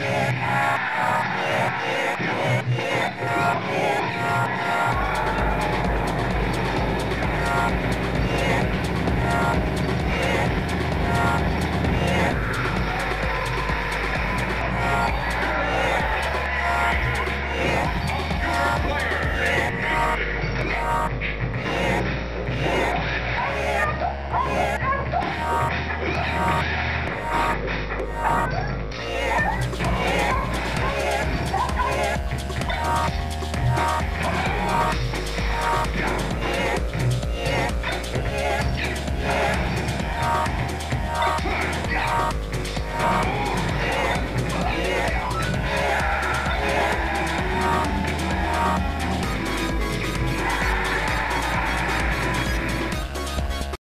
Yeah.